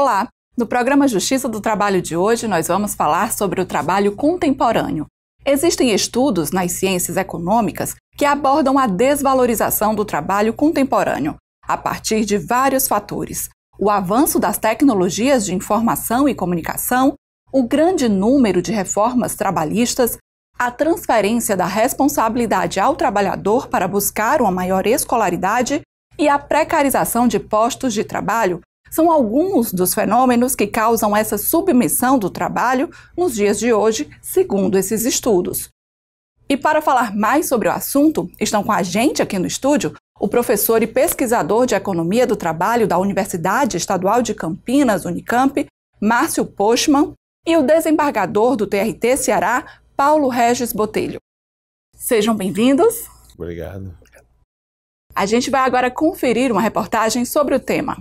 Olá! No programa Justiça do Trabalho de hoje, nós vamos falar sobre o trabalho contemporâneo. Existem estudos nas ciências econômicas que abordam a desvalorização do trabalho contemporâneo, a partir de vários fatores: o avanço das tecnologias de informação e comunicação, o grande número de reformas trabalhistas, a transferência da responsabilidade ao trabalhador para buscar uma maior escolaridade e a precarização de postos de trabalho são alguns dos fenômenos que causam essa submissão do trabalho nos dias de hoje, segundo esses estudos. E para falar mais sobre o assunto, estão com a gente aqui no estúdio o professor e pesquisador de Economia do Trabalho da Universidade Estadual de Campinas, Unicamp, Márcio Pochman, e o desembargador do TRT Ceará, Paulo Regis Botelho. Sejam bem-vindos. Obrigado. A gente vai agora conferir uma reportagem sobre o tema.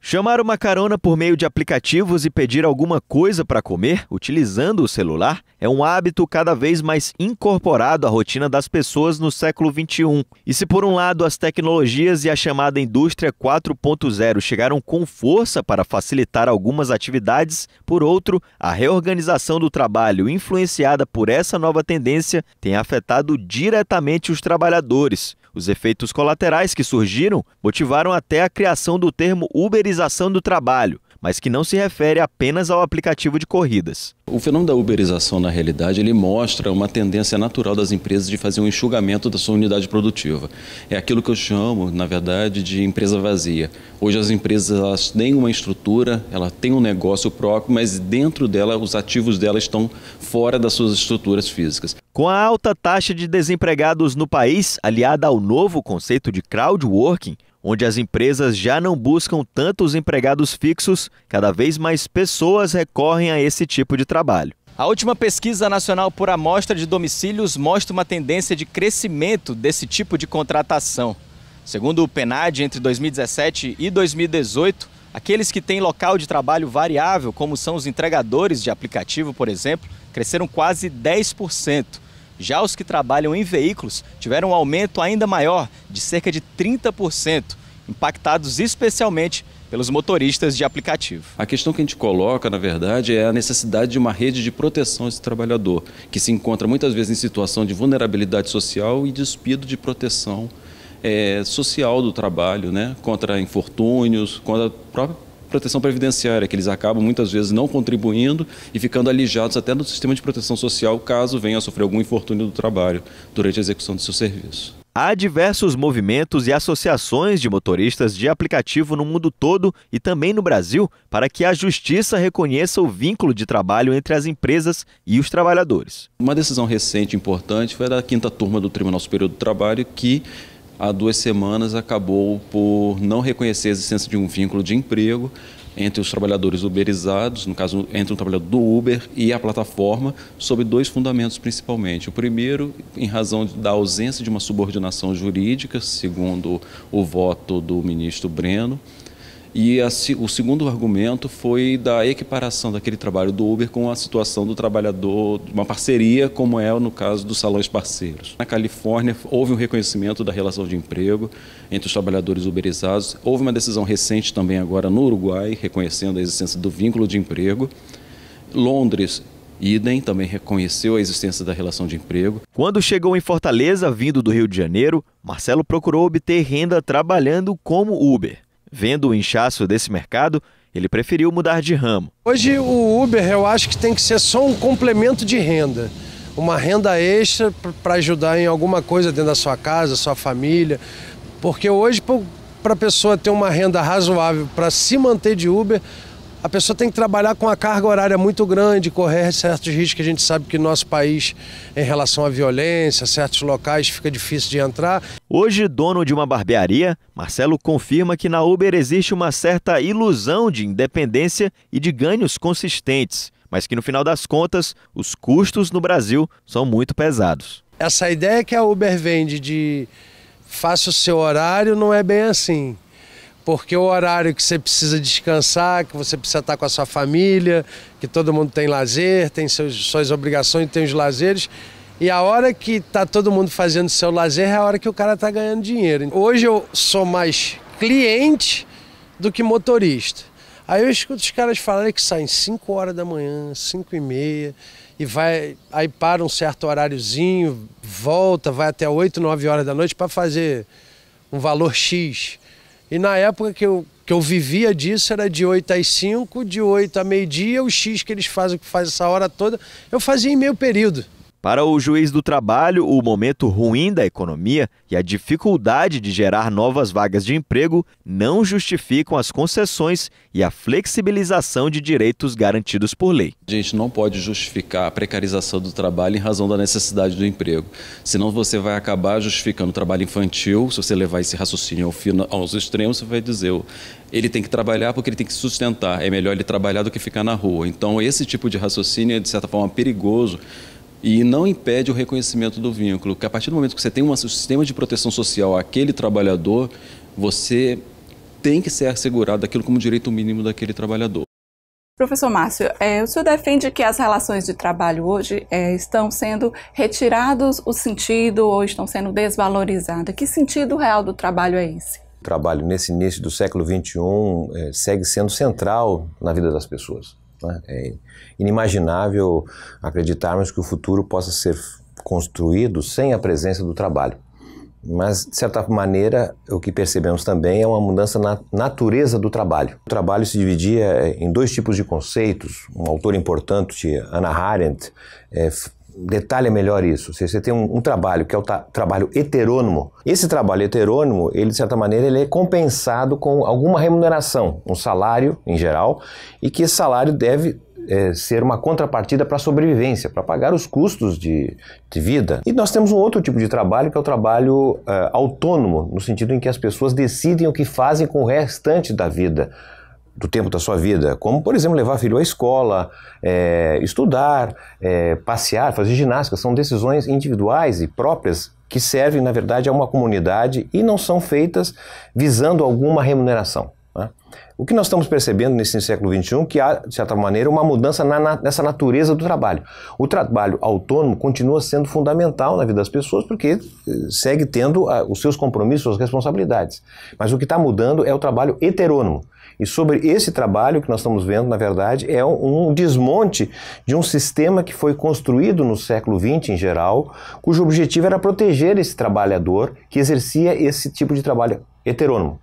Chamar uma carona por meio de aplicativos e pedir alguma coisa para comer utilizando o celular é um hábito cada vez mais incorporado à rotina das pessoas no século XXI. E se, por um lado, as tecnologias e a chamada indústria 4.0 chegaram com força para facilitar algumas atividades, por outro, a reorganização do trabalho influenciada por essa nova tendência tem afetado diretamente os trabalhadores. Os efeitos colaterais que surgiram motivaram até a criação do termo uberização do trabalho, mas que não se refere apenas ao aplicativo de corridas. O fenômeno da uberização, na realidade, ele mostra uma tendência natural das empresas de fazer um enxugamento da sua unidade produtiva. É aquilo que eu chamo, na verdade, de empresa vazia. Hoje as empresas elas têm uma estrutura, ela tem um negócio próprio, mas dentro dela os ativos dela estão fora das suas estruturas físicas. Com a alta taxa de desempregados no país, aliada ao novo conceito de crowdworking, onde as empresas já não buscam tantos empregados fixos, cada vez mais pessoas recorrem a esse tipo de trabalho. A última pesquisa nacional por amostra de domicílios mostra uma tendência de crescimento desse tipo de contratação. Segundo o PNAD, entre 2017 e 2018, aqueles que têm local de trabalho variável, como são os entregadores de aplicativo, por exemplo, cresceram quase 10%. Já os que trabalham em veículos tiveram um aumento ainda maior, de cerca de 30%, impactados especialmente pelos motoristas de aplicativo. A questão que a gente coloca, na verdade, é a necessidade de uma rede de proteção a esse trabalhador, que se encontra muitas vezes em situação de vulnerabilidade social e despido de proteção é, social do trabalho, né? contra infortúnios, contra a própria proteção previdenciária, que eles acabam muitas vezes não contribuindo e ficando alijados até no sistema de proteção social caso venha a sofrer algum infortúnio do trabalho durante a execução do seu serviço. Há diversos movimentos e associações de motoristas de aplicativo no mundo todo e também no Brasil para que a justiça reconheça o vínculo de trabalho entre as empresas e os trabalhadores. Uma decisão recente importante foi a da quinta turma do Tribunal Superior do Trabalho que há duas semanas acabou por não reconhecer a existência de um vínculo de emprego entre os trabalhadores uberizados, no caso, entre o trabalhador do Uber e a plataforma, sob dois fundamentos principalmente. O primeiro, em razão da ausência de uma subordinação jurídica, segundo o voto do ministro Breno, e a, o segundo argumento foi da equiparação daquele trabalho do Uber com a situação do trabalhador, uma parceria, como é no caso dos salões parceiros. Na Califórnia, houve um reconhecimento da relação de emprego entre os trabalhadores uberizados. Houve uma decisão recente também agora no Uruguai, reconhecendo a existência do vínculo de emprego. Londres Idem também reconheceu a existência da relação de emprego. Quando chegou em Fortaleza, vindo do Rio de Janeiro, Marcelo procurou obter renda trabalhando como Uber. Vendo o inchaço desse mercado, ele preferiu mudar de ramo. Hoje o Uber eu acho que tem que ser só um complemento de renda. Uma renda extra para ajudar em alguma coisa dentro da sua casa, sua família. Porque hoje, para a pessoa ter uma renda razoável para se manter de Uber, a pessoa tem que trabalhar com a carga horária muito grande, correr certos riscos que a gente sabe que no nosso país, em relação à violência, certos locais fica difícil de entrar. Hoje, dono de uma barbearia, Marcelo confirma que na Uber existe uma certa ilusão de independência e de ganhos consistentes, mas que no final das contas, os custos no Brasil são muito pesados. Essa ideia que a Uber vende de faça o seu horário não é bem assim porque o horário que você precisa descansar, que você precisa estar com a sua família, que todo mundo tem lazer, tem seus, suas obrigações, tem os lazeres. E a hora que está todo mundo fazendo seu lazer é a hora que o cara está ganhando dinheiro. Hoje eu sou mais cliente do que motorista. Aí eu escuto os caras falarem que saem 5 horas da manhã, 5 e meia, e vai, aí para um certo horáriozinho, volta, vai até 8, 9 horas da noite para fazer um valor X. E na época que eu, que eu vivia disso era de 8 às 5, de 8 a meio-dia, o X que eles fazem, que faz essa hora toda, eu fazia em meio período. Para o juiz do trabalho, o momento ruim da economia e a dificuldade de gerar novas vagas de emprego não justificam as concessões e a flexibilização de direitos garantidos por lei. A gente não pode justificar a precarização do trabalho em razão da necessidade do emprego. Senão você vai acabar justificando o trabalho infantil. Se você levar esse raciocínio aos extremos, você vai dizer ele tem que trabalhar porque ele tem que sustentar. É melhor ele trabalhar do que ficar na rua. Então, esse tipo de raciocínio é, de certa forma, perigoso e não impede o reconhecimento do vínculo, que a partir do momento que você tem um sistema de proteção social àquele trabalhador, você tem que ser assegurado aquilo como direito mínimo daquele trabalhador. Professor Márcio, é, o senhor defende que as relações de trabalho hoje é, estão sendo retirados o sentido ou estão sendo desvalorizadas. Que sentido real do trabalho é esse? O trabalho nesse início do século XXI é, segue sendo central na vida das pessoas. Né? É inimaginável acreditarmos que o futuro possa ser construído sem a presença do trabalho. Mas, de certa maneira, o que percebemos também é uma mudança na natureza do trabalho. O trabalho se dividia é, em dois tipos de conceitos. Um autor importante, Anna Arendt, é, detalha melhor isso. Você tem um, um trabalho que é o trabalho heterônomo. Esse trabalho heterônomo, ele de certa maneira, ele é compensado com alguma remuneração, um salário em geral, e que esse salário deve é, ser uma contrapartida para a sobrevivência, para pagar os custos de, de, vida. E nós temos um outro tipo de trabalho que é o trabalho é, autônomo, no sentido em que as pessoas decidem o que fazem com o restante da vida do tempo da sua vida, como por exemplo levar filho à escola, é, estudar, é, passear, fazer ginástica, são decisões individuais e próprias que servem na verdade a uma comunidade e não são feitas visando alguma remuneração. Né? O que nós estamos percebendo nesse século XXI que há, de certa maneira, uma mudança na, na, nessa natureza do trabalho. O trabalho autônomo continua sendo fundamental na vida das pessoas porque eh, segue tendo a, os seus compromissos, suas responsabilidades. Mas o que está mudando é o trabalho heterônomo. E sobre esse trabalho que nós estamos vendo, na verdade, é um, desmonte de um sistema que foi construído no século XX em geral, cujo objetivo era proteger esse trabalhador que exercia esse tipo de trabalho heterônomo.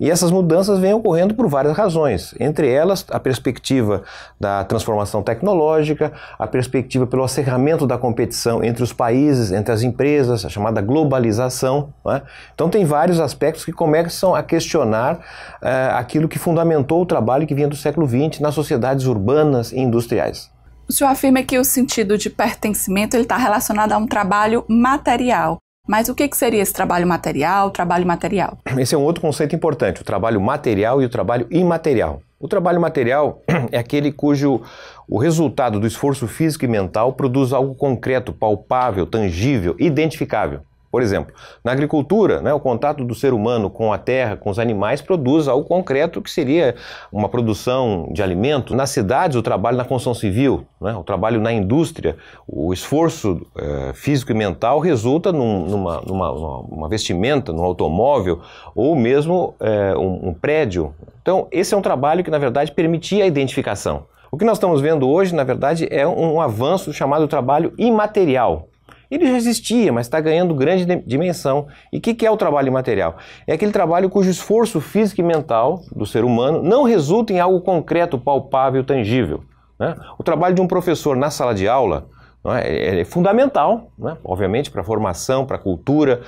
E essas mudanças vêm ocorrendo por várias razões, entre elas a perspectiva da transformação tecnológica, a perspectiva pelo acerramento da competição entre os países, entre as empresas, a chamada globalização. É? Então, tem vários aspectos que começam a questionar é, aquilo que fundamentou o trabalho que vinha do século XX nas sociedades urbanas e industriais. O senhor afirma que o sentido de pertencimento está relacionado a um trabalho material. Mas o que, que seria esse trabalho material, trabalho material? Esse é um outro conceito importante, o trabalho material e o trabalho imaterial. O trabalho material é aquele cujo o resultado do esforço físico e mental produz algo concreto, palpável, tangível, identificável. Por exemplo, na agricultura, né, o contato do ser humano com a terra, com os animais, produz algo concreto que seria uma produção de alimento. Nas cidades, o trabalho na construção civil, né, o trabalho na indústria, o esforço é, físico e mental resulta num, numa, numa, vestimenta, num automóvel ou mesmo é, um, um prédio. Então, esse é um trabalho que, na verdade, permitia a identificação. O que nós estamos vendo hoje, na verdade, é um avanço chamado trabalho imaterial. Ele já existia, mas está ganhando grande dimensão. E o que, que, é o trabalho imaterial? É aquele trabalho cujo esforço físico e mental do ser humano não resulta em algo concreto, palpável, tangível. Né? O trabalho de um professor na sala de aula é? é, fundamental, né? obviamente, para a formação, para a cultura,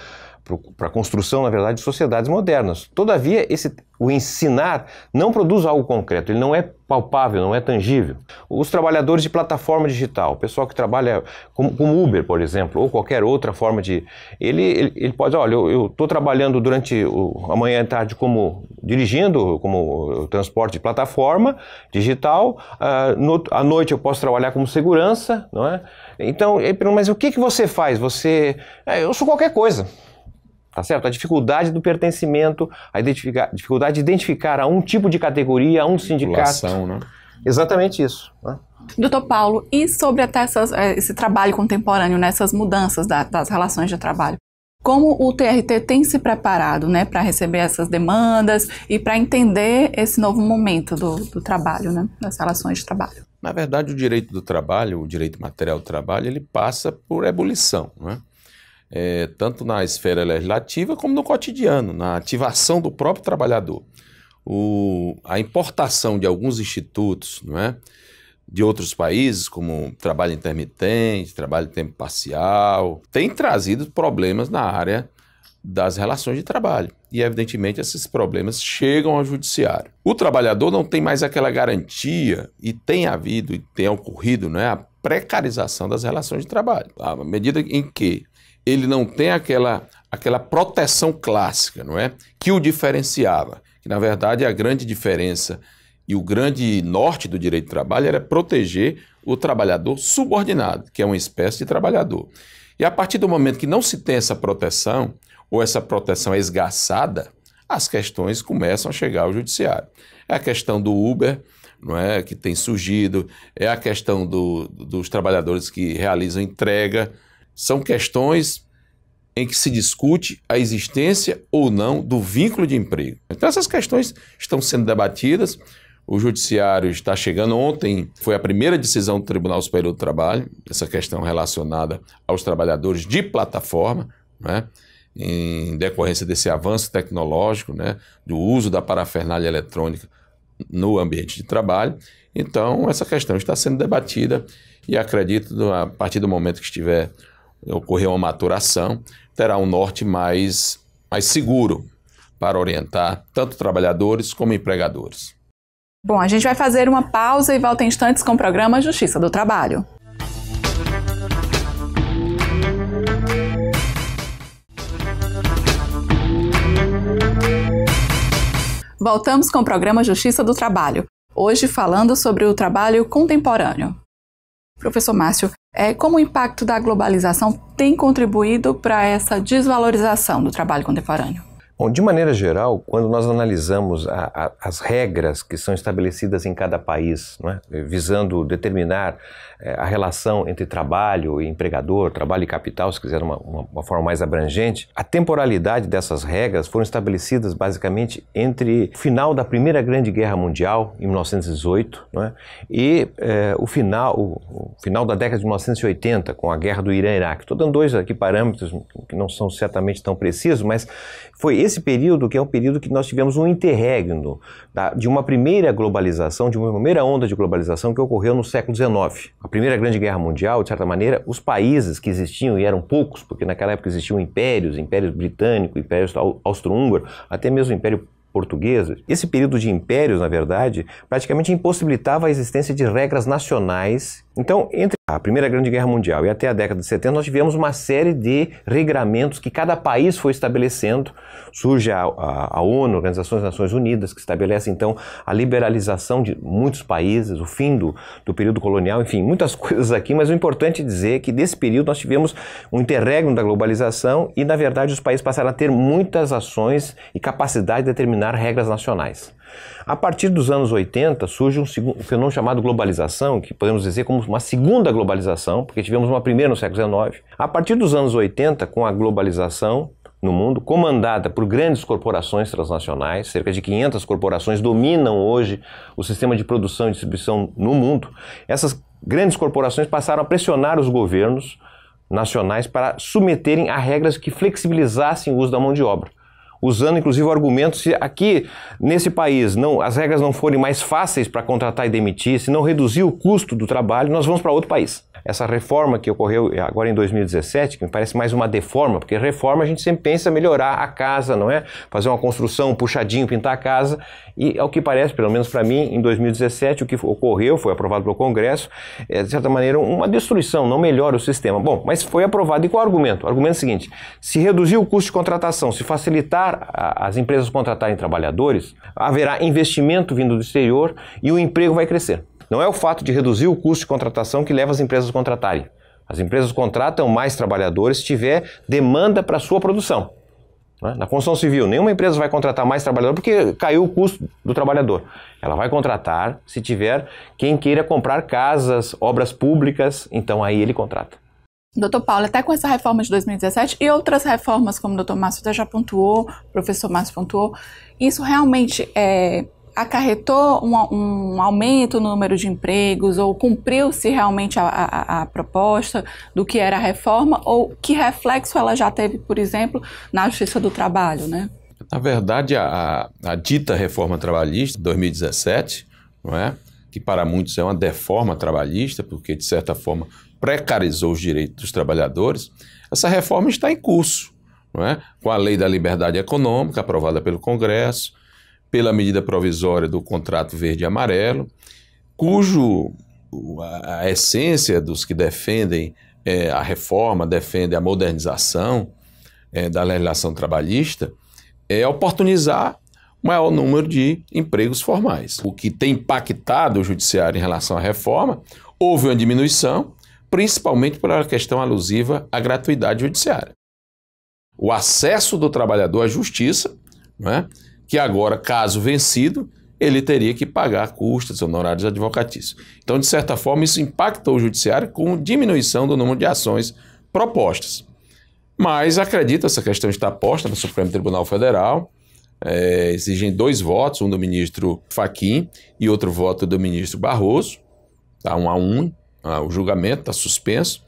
para a construção, na verdade, de sociedades modernas. Todavia, esse, o ensinar não produz algo concreto, ele não é palpável, não é tangível. Os trabalhadores de plataforma digital, o pessoal que trabalha como, Uber, por exemplo, ou qualquer outra forma de. Ele, ele, ele pode, olha, eu estou trabalhando durante o, a manhã e tarde como dirigindo, como transporte de plataforma digital, uh, no, à noite eu posso trabalhar como segurança, não é? Então, mas o que, que você faz? Você. É, eu sou qualquer coisa. Tá certo? A dificuldade do pertencimento, a dificuldade de identificar a um tipo de categoria, a um sindicato. Né? Exatamente isso. Né? Doutor Paulo, e sobre até essas, eh, esse trabalho contemporâneo, nessas mudanças da, das relações de trabalho? como o TRT tem se preparado né, para receber essas demandas e para entender esse novo momento do, do trabalho, né, das relações de trabalho. Na verdade, o direito do trabalho, o direito material do trabalho, ele passa por ebulição, né? É, tanto na esfera legislativa como no cotidiano, na ativação do próprio trabalhador. O, a importação de alguns institutos, não é? de outros países, como trabalho intermitente, trabalho de tempo parcial, tem trazido problemas na área das relações de trabalho. E, evidentemente, esses problemas chegam ao judiciário. O trabalhador não tem mais aquela garantia, e tem havido e tem ocorrido né, a precarização das relações de trabalho. À medida em que ele não tem aquela, aquela proteção clássica, não é? Que o diferenciava. Que, na verdade, a grande diferença e o grande norte do direito do trabalho era proteger o trabalhador subordinado, que é uma espécie de trabalhador. E a partir do momento que não se tem essa proteção, ou essa proteção é esgaçada, as questões começam a chegar ao judiciário. É a questão do Uber, não é, que tem surgido, é a questão do, dos trabalhadores que realizam entrega. São questões em que se discute a existência ou não do vínculo de emprego. Então essas questões estão sendo debatidas. O judiciário está chegando ontem, foi a primeira decisão do Tribunal Superior do Trabalho, essa questão relacionada aos trabalhadores de plataforma, né, em decorrência desse avanço tecnológico, né, do uso da parafernália eletrônica no ambiente de trabalho. Então, essa questão está sendo debatida e acredito, a partir do momento que estiver ocorrer uma maturação, terá um norte mais, mais seguro para orientar tanto trabalhadores como empregadores. Bom, a gente vai fazer uma pausa e volta em instantes com o programa Justiça do Trabalho. Voltamos com o programa Justiça do Trabalho, hoje falando sobre o trabalho contemporâneo. Professor Márcio, é, como o impacto da globalização tem contribuído para essa desvalorização do trabalho contemporâneo? Bom, de maneira geral, quando nós analisamos a, a, as regras que são estabelecidas em cada país, é? visando determinar é, a relação entre trabalho e empregador, trabalho e capital, se quiser uma, uma, uma, forma mais abrangente, a temporalidade dessas regras foram estabelecidas basicamente entre o final da Primeira Grande Guerra Mundial, em 1918, é? e é, o, final, o, o, final da década de 1980, com a Guerra do Irã-Iraque. Estou dando dois aqui parâmetros que não são certamente tão precisos, mas foi esse período que é um período que nós tivemos um interregno de uma primeira globalização, de uma primeira onda de globalização que ocorreu no século XIX. A Primeira Grande Guerra Mundial, de certa maneira, os países que existiam, e eram poucos, porque naquela época existiam impérios, império britânico, império austro-húngaro, até mesmo o império portuguesa, esse período de impérios, na verdade, praticamente impossibilitava a existência de regras nacionais. Então, entre a Primeira Grande Guerra Mundial e até a década de 70, nós tivemos uma série de regramentos que cada país foi estabelecendo. Surge a, a, a ONU, Organização das Nações Unidas, que estabelece então a liberalização de muitos países, o fim do, do período colonial, enfim, muitas coisas aqui, mas o importante é dizer que desse período nós tivemos um interregno da globalização e, na verdade, os países passaram a ter muitas ações e capacidade de determinar regras nacionais. A partir dos anos 80 surge um, um, fenômeno chamado globalização, que podemos dizer como uma segunda globalização, porque tivemos uma primeira no século XIX. A partir dos anos 80, com a globalização no mundo, comandada por grandes corporações transnacionais, cerca de 500 corporações dominam hoje o sistema de produção e distribuição no mundo. Essas grandes corporações passaram a pressionar os governos nacionais para submeterem a regras que flexibilizassem o uso da mão de obra usando inclusive o argumento se aqui nesse país não, as regras não forem mais fáceis para contratar e demitir, se não reduzir o custo do trabalho, nós vamos para outro país essa reforma que ocorreu agora em 2017, que me parece mais uma deforma, porque reforma a gente sempre pensa melhorar a casa, não é? Fazer uma construção, um puxadinho, pintar a casa, e ao que parece, pelo menos para mim, em 2017, o que ocorreu, foi aprovado pelo Congresso, é, de certa maneira, uma destruição, não melhora o sistema. Bom, mas foi aprovado, e qual o argumento? O argumento é o seguinte, se reduzir o custo de contratação, se facilitar a, as empresas contratarem trabalhadores, haverá investimento vindo do exterior e o emprego vai crescer. Não é o fato de reduzir o custo de contratação que leva as empresas a contratarem. As empresas contratam mais trabalhadores se tiver demanda para a sua produção. Né? Na construção civil, nenhuma empresa vai contratar mais trabalhador porque caiu o custo do trabalhador. Ela vai contratar se tiver quem queira comprar casas, obras públicas, então aí ele contrata. Doutor Paulo, até com essa reforma de 2017 e outras reformas, como o doutor Márcio até já pontuou, o professor Márcio pontuou, isso realmente é, acarretou um, um, aumento no número de empregos ou cumpriu-se realmente a, a, a, proposta do que era a reforma ou que reflexo ela já teve, por exemplo, na Justiça do Trabalho, né? Na verdade, a, a dita reforma trabalhista de 2017, não é? que para muitos é uma deforma trabalhista, porque de certa forma precarizou os direitos dos trabalhadores, essa reforma está em curso, é? com a Lei da Liberdade Econômica, aprovada pelo Congresso, pela medida provisória do contrato verde e amarelo, cujo a, essência dos que defendem é, a reforma, defendem a modernização é, da legislação trabalhista, é oportunizar o maior número de empregos formais. O que tem impactado o judiciário em relação à reforma, houve uma diminuição, principalmente pela questão alusiva à gratuidade judiciária. O acesso do trabalhador à justiça, é? Que agora, caso vencido, ele teria que pagar custos, honorários advocatícios. Então, de certa forma, isso impactou o judiciário com diminuição do número de ações propostas. Mas acredito essa questão está posta no Supremo Tribunal Federal. É, exigem dois votos, um do ministro Faquim e outro voto do ministro Barroso. Tá um a um, ah, o julgamento está suspenso.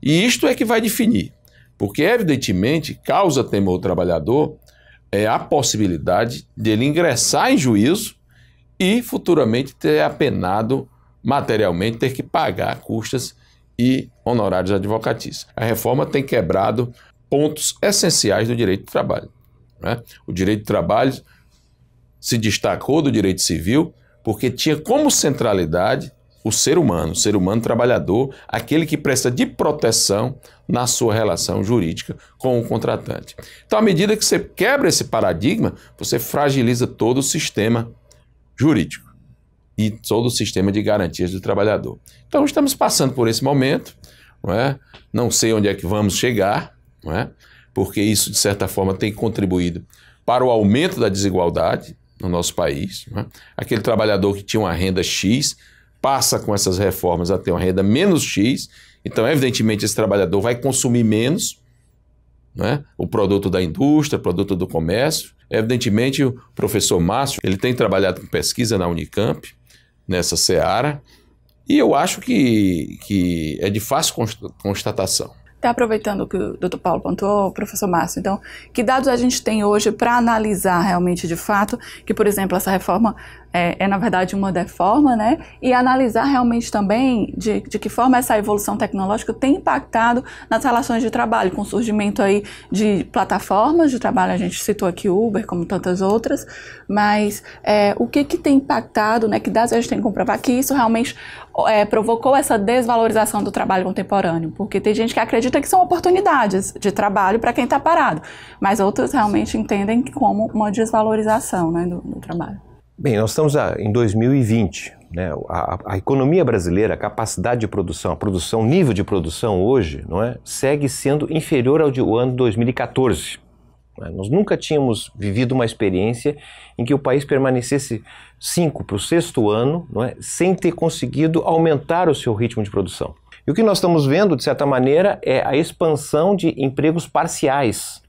E isto é que vai definir, porque evidentemente causa temor ao trabalhador é a possibilidade dele ingressar em juízo e futuramente ter apenado materialmente, ter que pagar custas e honorários advocatícios. A reforma tem quebrado pontos essenciais do direito do trabalho. Né? O direito do trabalho se destacou do direito civil porque tinha como centralidade o ser humano, o ser humano trabalhador, aquele que presta de proteção na sua relação jurídica com o contratante. Então, à medida que você quebra esse paradigma, você fragiliza todo o sistema jurídico e todo o sistema de garantias do trabalhador. Então, estamos passando por esse momento, não, é? não sei onde é que vamos chegar, não é? porque isso, de certa forma, tem contribuído para o aumento da desigualdade no nosso país. É? Aquele trabalhador que tinha uma renda X passa com essas reformas a ter uma renda menos X, então, evidentemente, esse trabalhador vai consumir menos né, o produto da indústria, o produto do comércio. Evidentemente, o professor Márcio ele tem trabalhado com pesquisa na Unicamp, nessa seara, e eu acho que, que é de fácil constatação. Até aproveitando o que o doutor Paulo pontuou, professor Márcio, então, que dados a gente tem hoje para analisar realmente de fato que, por exemplo, essa reforma é, é, na verdade uma deforma, né? E analisar realmente também de, de que forma essa evolução tecnológica tem impactado nas relações de trabalho, com o surgimento aí de plataformas de trabalho, a gente citou aqui Uber, como tantas outras, mas é, o que que tem impactado, né? Que dados a gente tem que comprovar que isso realmente é, provocou essa desvalorização do trabalho contemporâneo, porque tem gente que acredita que são oportunidades de trabalho para quem está parado, mas outros realmente entendem como uma desvalorização né, do, do trabalho. Bem, nós estamos em 2020. Né? A, a, economia brasileira, a capacidade de produção, a produção, o nível de produção hoje, não é, segue sendo inferior ao de ano 2014. Né? Nós nunca tínhamos vivido uma experiência em que o país permanecesse cinco para o sexto ano, não é, sem ter conseguido aumentar o seu ritmo de produção. E o que nós estamos vendo, de certa maneira, é a expansão de empregos parciais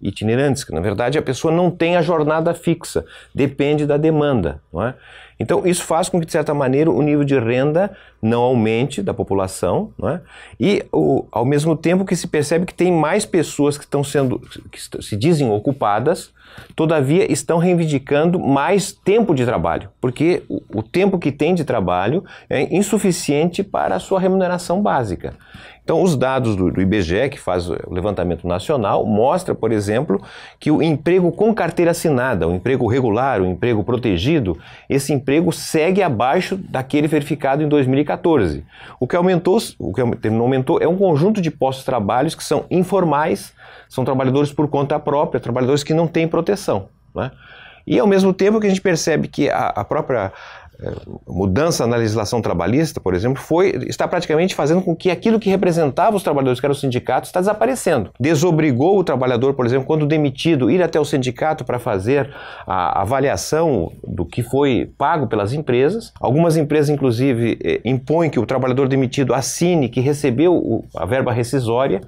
itinerantes, que na verdade a pessoa não tem a jornada fixa, depende da demanda. É? Então, isso faz com que, de certa maneira, o nível de renda não aumente da população, é? e o, ao mesmo tempo que se percebe que tem mais pessoas que estão sendo, que se dizem ocupadas, todavia estão reivindicando mais tempo de trabalho, porque o, o tempo que tem de trabalho é insuficiente para a sua remuneração básica. Então, os dados do, do, IBGE, que faz o levantamento nacional, mostra, por exemplo, que o emprego com carteira assinada, o emprego regular, o emprego protegido, esse emprego segue abaixo daquele verificado em 2014. O que aumentou, o que aumentou é um conjunto de postos de trabalho que são informais, são trabalhadores por conta própria, trabalhadores que não têm proteção. Né? E ao mesmo tempo que a gente percebe que a, a própria mudança na legislação trabalhista, por exemplo, foi está praticamente fazendo com que aquilo que representava os trabalhadores, que era o sindicato, está desaparecendo. Desobrigou o trabalhador, por exemplo, quando demitido, ir até o sindicato para fazer a avaliação do que foi pago pelas empresas. Algumas empresas, inclusive, é, impõem que o trabalhador demitido assine que recebeu a verba rescisória.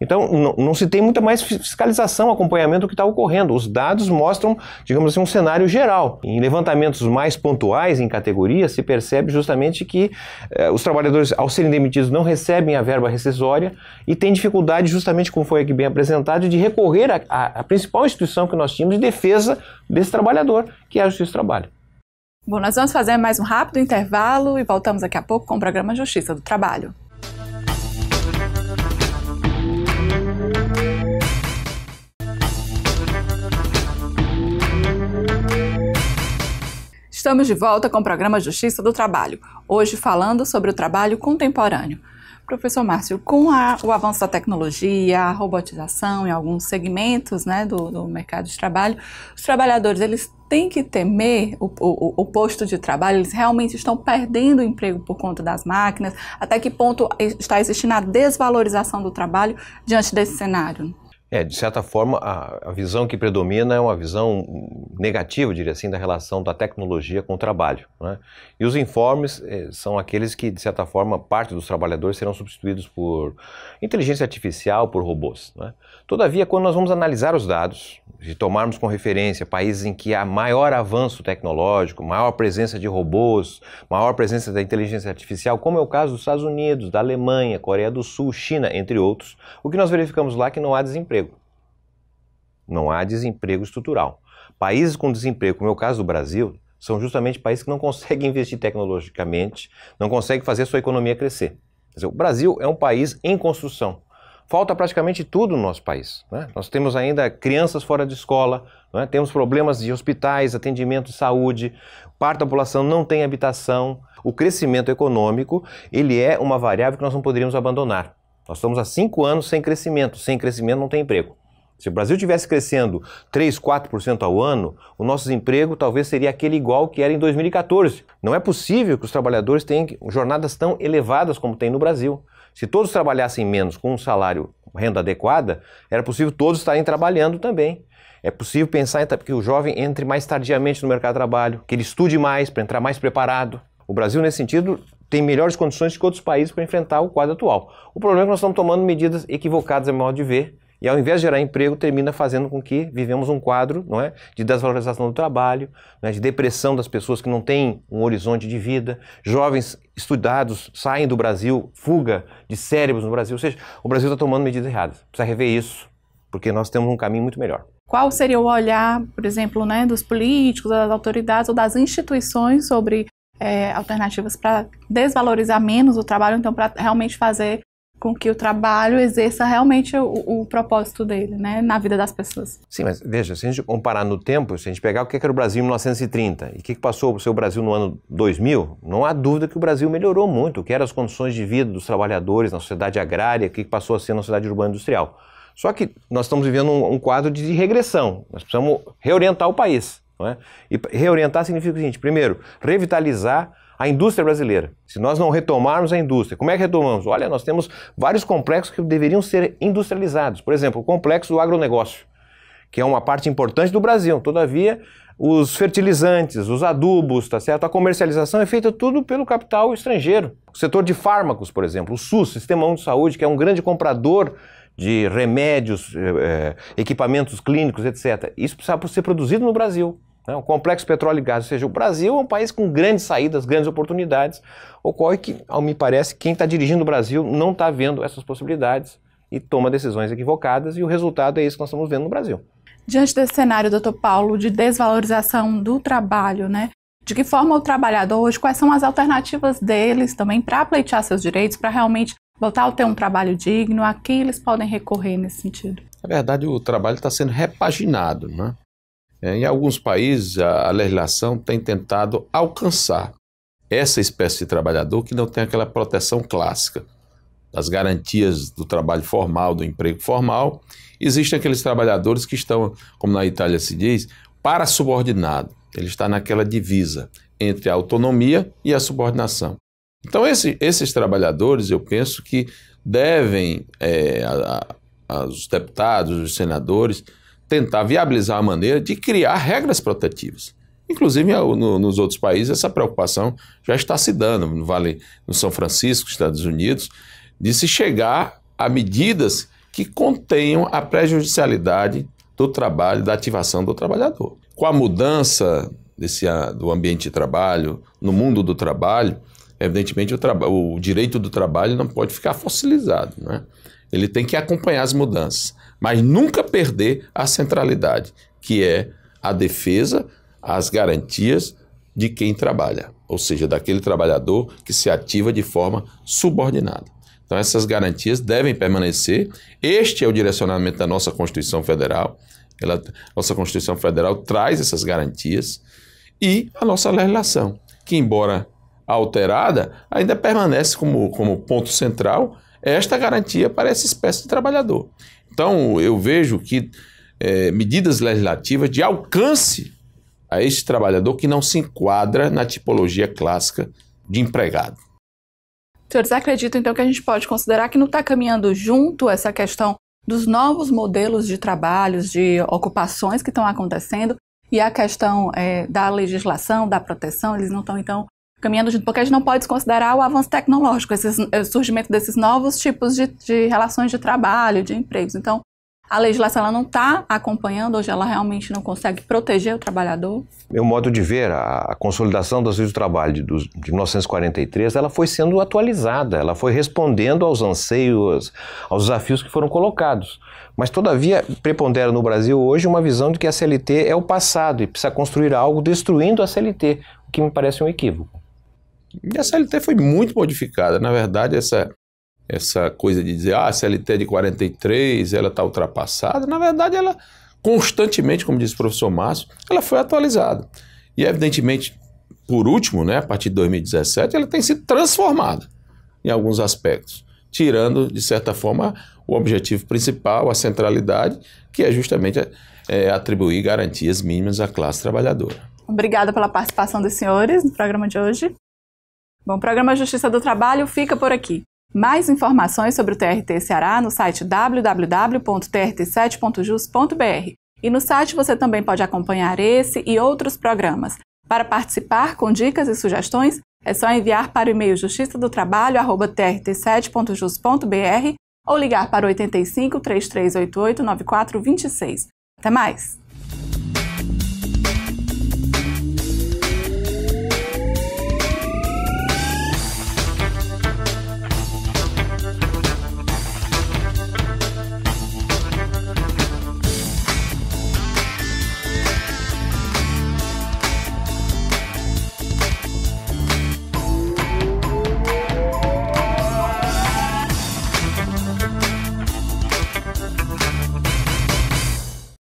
Então, não, se tem muita mais fiscalização, acompanhamento do que está ocorrendo. Os dados mostram, digamos assim, um cenário geral. Em levantamentos mais pontuais, em categorias, se percebe justamente que eh, os trabalhadores, ao serem demitidos, não recebem a verba rescisória e têm dificuldade, justamente como foi aqui bem apresentado, de recorrer à principal instituição que nós tínhamos de defesa desse trabalhador, que é a Justiça do Trabalho. Bom, nós vamos fazer mais um rápido intervalo e voltamos daqui a pouco com o programa Justiça do Trabalho. Estamos de volta com o programa Justiça do Trabalho, hoje falando sobre o trabalho contemporâneo. Professor Márcio, com a, o avanço da tecnologia, a robotização em alguns segmentos né, do, do, mercado de trabalho, os trabalhadores eles têm que temer o, o, o, posto de trabalho, eles realmente estão perdendo o emprego por conta das máquinas? Até que ponto está existindo a desvalorização do trabalho diante desse cenário? É, de certa forma, a, a, visão que predomina é uma visão negativa, diria assim, da relação da tecnologia com o trabalho. Né? E os informes eh, são aqueles que, de certa forma, parte dos trabalhadores serão substituídos por inteligência artificial, por robôs. Né? Todavia, quando nós vamos analisar os dados, e tomarmos com referência países em que há maior avanço tecnológico, maior presença de robôs, maior presença da inteligência artificial, como é o caso dos Estados Unidos, da Alemanha, Coreia do Sul, China, entre outros, o que nós verificamos lá é que não há desemprego. Não há desemprego estrutural. Países com desemprego, como é o caso do Brasil, são justamente países que não conseguem investir tecnologicamente, não conseguem fazer sua economia crescer. Dizer, o Brasil é um país em construção. Falta praticamente tudo no nosso país. Né? Nós temos ainda crianças fora de escola, né? temos problemas de hospitais, atendimento de saúde, parte da população não tem habitação. O crescimento econômico ele é uma variável que nós não poderíamos abandonar. Nós estamos há cinco anos sem crescimento. Sem crescimento não tem emprego. Se o Brasil tivesse crescendo 3, 4% ao ano, o nosso desemprego talvez seria aquele igual que era em 2014. Não é possível que os trabalhadores tenham jornadas tão elevadas como tem no Brasil. Se todos trabalhassem menos com um salário, renda adequada, era possível todos estarem trabalhando também. É possível pensar que o jovem entre mais tardiamente no mercado de trabalho, que ele estude mais para entrar mais preparado. O Brasil, nesse sentido, tem melhores condições que outros países para enfrentar o quadro atual. O problema é que nós estamos tomando medidas equivocadas, meu modo de ver, e ao invés de gerar emprego, termina fazendo com que vivemos um quadro não é, de desvalorização do trabalho, né, de depressão das pessoas que não têm um horizonte de vida. Jovens estudados saem do Brasil, fuga de cérebros no Brasil. Ou seja, o Brasil está tomando medidas erradas. Precisa rever isso, porque nós temos um caminho muito melhor. Qual seria o olhar, por exemplo, né, dos políticos, das autoridades ou das instituições sobre é, alternativas para desvalorizar menos o trabalho, então para realmente fazer com que o trabalho exerça realmente o, o, propósito dele, né, na vida das pessoas. Sim, mas veja, se a gente comparar no tempo, se a gente pegar o que era o Brasil em 1930 e o que passou o seu Brasil no ano 2000, não há dúvida que o Brasil melhorou muito, o que eram as condições de vida dos trabalhadores na sociedade agrária, o que passou a ser na sociedade urbana industrial. Só que nós estamos vivendo um, um quadro de regressão, nós precisamos reorientar o país. Não é? E reorientar significa o seguinte: primeiro, revitalizar a indústria brasileira. Se nós não retomarmos a indústria, como é que retomamos? Olha, nós temos vários complexos que deveriam ser industrializados. Por exemplo, o complexo do agronegócio, que é uma parte importante do Brasil. Todavia, os fertilizantes, os adubos, tá certo? A comercialização é feita tudo pelo capital estrangeiro. O setor de fármacos, por exemplo, o SUS, Sistema Único de Saúde, que é um grande comprador de remédios, eh, equipamentos clínicos, etc. Isso precisa ser produzido no Brasil. Né? O complexo petróleo e gás, ou seja, o Brasil é um país com grandes saídas, grandes oportunidades. Ocorre que, ao me parece, quem está dirigindo o Brasil não está vendo essas possibilidades e toma decisões equivocadas, e o resultado é isso que nós estamos vendo no Brasil. Diante desse cenário, doutor Paulo, de desvalorização do trabalho, né? De que forma o trabalhador hoje, quais são as alternativas deles também para pleitear seus direitos, para realmente voltar a ter um trabalho digno? A quem eles podem recorrer nesse sentido? Na verdade, o trabalho está sendo repaginado, né? É, em alguns países, a, legislação tem tentado alcançar essa espécie de trabalhador que não tem aquela proteção clássica das garantias do trabalho formal, do emprego formal. Existem aqueles trabalhadores que estão, como na Itália se diz, para subordinado. Ele está naquela divisa entre a autonomia e a subordinação. Então, esse, esses trabalhadores, eu penso que devem, é, a, a, os deputados, os senadores, tentar viabilizar a maneira de criar regras protetivas. Inclusive, no, nos outros países, essa preocupação já está se dando. No Vale, no São Francisco, Estados Unidos, de se chegar a medidas que contenham a prejudicialidade do trabalho, da ativação do trabalhador. Com a mudança desse, do ambiente de trabalho, no mundo do trabalho, evidentemente o, o direito do trabalho não pode ficar fossilizado. Né? Ele tem que acompanhar as mudanças, mas nunca perder a centralidade, que é a defesa, as garantias de quem trabalha, ou seja, daquele trabalhador que se ativa de forma subordinada. Então, essas garantias devem permanecer. Este é o direcionamento da nossa Constituição Federal. Ela, nossa Constituição Federal traz essas garantias e a nossa legislação, que, embora alterada, ainda permanece como, como ponto central esta garantia para essa espécie de trabalhador. Então, eu vejo que é, medidas legislativas de alcance a este trabalhador que não se enquadra na tipologia clássica de empregado. Senhores, acreditam então que a gente pode considerar que não está caminhando junto essa questão dos novos modelos de trabalhos, de ocupações que estão acontecendo e a questão é, da legislação, da proteção, eles não estão então caminhando junto, porque a gente não pode considerar o avanço tecnológico, esse, o surgimento desses novos tipos de, de relações de trabalho, de empregos. Então, a legislação ela não está acompanhando, hoje ela realmente não consegue proteger o trabalhador? Meu modo de ver, a, a consolidação das leis do trabalho de, de 1943, ela foi sendo atualizada, ela foi respondendo aos anseios, aos desafios que foram colocados. Mas, todavia, prepondera no Brasil hoje uma visão de que a CLT é o passado e precisa construir algo destruindo a CLT, o que me parece um equívoco. E a CLT foi muito modificada. Na verdade, essa essa coisa de dizer, ah, a CLT é de 43, ela está ultrapassada. Na verdade, ela constantemente, como disse o professor Márcio, ela foi atualizada. E, evidentemente, por último, né, a partir de 2017, ela tem sido transformada em alguns aspectos, tirando, de certa forma, o objetivo principal, a centralidade, que é justamente é, atribuir garantias mínimas à classe trabalhadora. Obrigada pela participação dos senhores no programa de hoje. Bom, o programa Justiça do Trabalho fica por aqui. Mais informações sobre o TRT Ceará no site www.trt7.jus.br. E no site você também pode acompanhar esse e outros programas. Para participar com dicas e sugestões, é só enviar para o e-mail justiça do trabalho@trt7.jus.br ou ligar para 85 3388 9426. Até mais.